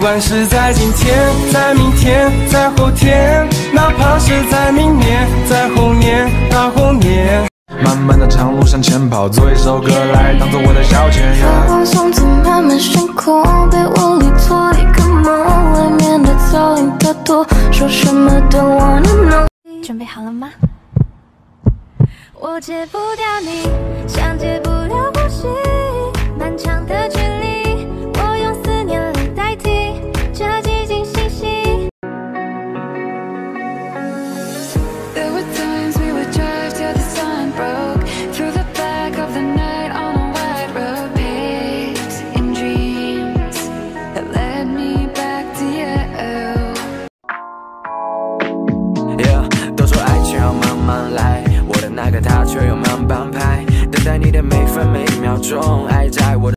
不管是在今天，在明天，在后天，哪怕是在明年，在后年，大后年。漫漫的长路向前跑，做一首歌来当做我的消遣呀。放松在慢慢升空，被窝里做一个梦，外面的噪音太多，说什么都 wanna know。准备好了吗？我戒不掉你，想戒不掉。都说爱情要慢慢来，我的那个他却又慢半拍，等待你的每分每一秒钟，爱在我的。